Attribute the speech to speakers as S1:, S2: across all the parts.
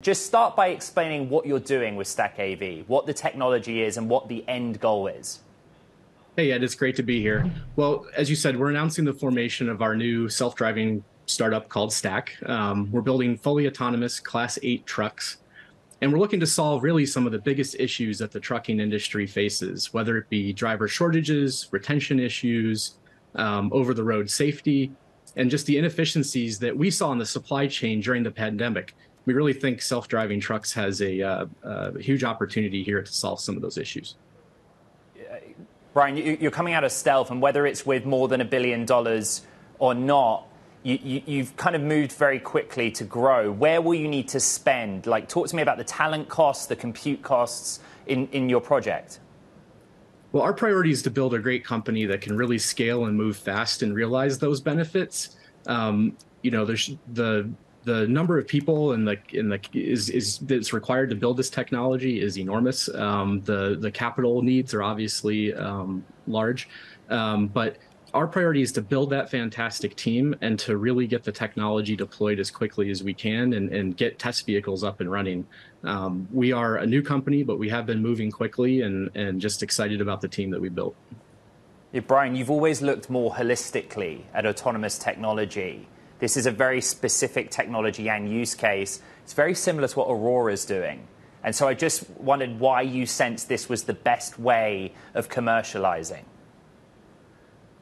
S1: Just start by explaining what you're doing with Stack AV, what the technology is, and what the end goal is.
S2: Hey, Ed, it's great to be here. Well, as you said, we're announcing the formation of our new self driving startup called Stack. Um, we're building fully autonomous Class 8 trucks. And we're looking to solve really some of the biggest issues that the trucking industry faces, whether it be driver shortages, retention issues, um, over the road safety, and just the inefficiencies that we saw in the supply chain during the pandemic we really think self-driving trucks has a, uh, a, huge opportunity here to solve some of those issues.
S1: Bryan, you're coming out of stealth, and whether it's with more than a billion dollars or not, you, have kind of moved very quickly to grow. Where will you need to spend? Like, talk to me about the talent costs, the compute costs in, in your project.
S2: Well, our priority is to build a great company that can really scale and move fast and realize those benefits. Um, you know, there's the the number of people and the in the is is that's required to build this technology is enormous. Um, the the capital needs are obviously um, large, um, but our priority is to build that fantastic team and to really get the technology deployed as quickly as we can and, and get test vehicles up and running. Um, we are a new company, but we have been moving quickly and and just excited about the team that we built.
S1: Yeah, Bryan, you've always looked more holistically at autonomous technology. This is a very specific technology and use case. It's very similar to what Aurora is doing. And so I just wondered why you sensed this was the best way of commercializing.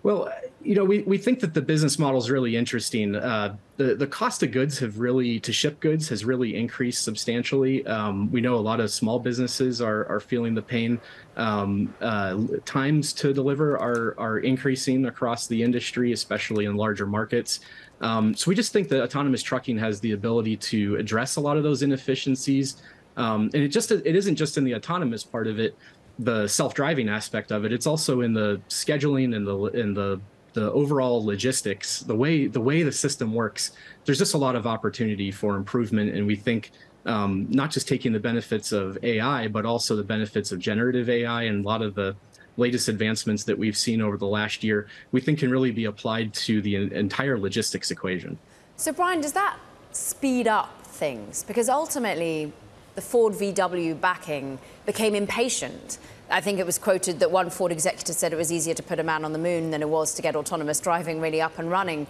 S2: Well, you know, we, we think that the business model is really interesting. Uh, the the cost of goods have really to ship goods has really increased substantially. Um, we know a lot of small businesses are are feeling the pain. Um, uh, times to deliver are are increasing across the industry, especially in larger markets. Um, so we just think that autonomous trucking has the ability to address a lot of those inefficiencies. Um, and it just it isn't just in the autonomous part of it the self-driving aspect of it. It's also in the scheduling and the in the the overall logistics, the way the way the system works. There's just a lot of opportunity for improvement, and we think um, not just taking the benefits of AI, but also the benefits of generative AI and a lot of the latest advancements that we've seen over the last year, we think can really be applied to the entire logistics equation.
S3: So, Bryan, does that speed up things? Because ultimately, the Ford VW backing became impatient. I think it was quoted that one Ford executive said it was easier to put a man on the moon than it was to get autonomous driving really up and running.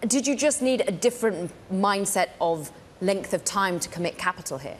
S3: Did you just need a different mindset of length of time to commit capital here?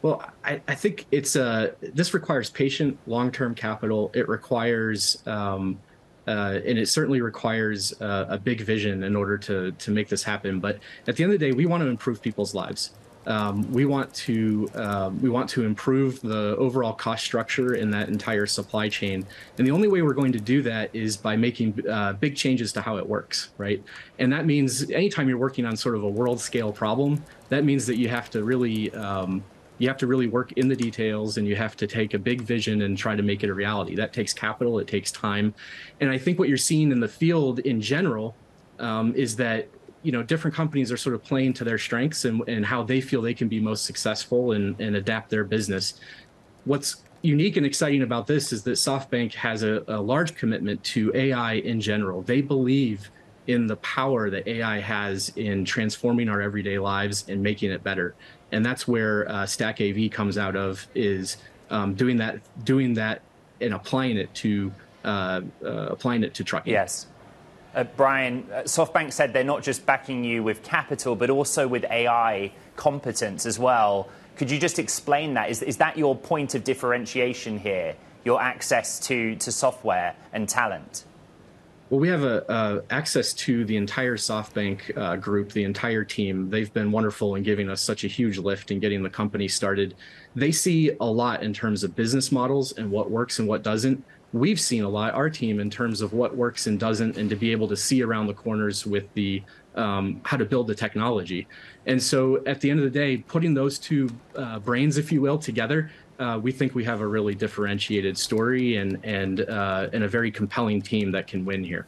S2: Well, I, I think it's uh, this requires patient, long-term capital. It requires, um, uh, and it certainly requires uh, a big vision in order to to make this happen. But at the end of the day, we want to improve people's lives. Um, we want to um, we want to improve the overall cost structure in that entire supply chain, and the only way we're going to do that is by making uh, big changes to how it works, right? And that means anytime you're working on sort of a world scale problem, that means that you have to really um, you have to really work in the details and you have to take a big vision and try to make it a reality. That takes capital, it takes time, and I think what you're seeing in the field in general um, is that you know different companies are sort of playing to their strengths and, and how they feel they can be most successful and, and adapt their business. What's unique and exciting about this is that softbank has a, a large commitment to ai in general. They believe in the power that ai has in transforming our everyday lives and making it better. And that's where uh, stack av comes out of is um, doing that doing that and applying it to uh, uh, applying it to trucking.
S1: Yes Bryan, uh, SoftBank said they're not just backing you with capital, but also with AI competence as well. Could you just explain that? Is, is that your point of differentiation here, your access to, software and talent?
S2: Well, we have uh, access to the entire SoftBank uh, group, the entire team. They've been wonderful in giving us such a huge lift in getting the company started. They see a lot in terms of business models and what works and what doesn't we've seen a lot, our team, in terms of what works and doesn't, and to be able to see around the corners with the um, how to build the technology. And so at the end of the day, putting those two uh, brains, if you will, together, uh, we think we have a really differentiated story and and uh, and a very compelling team that can win here.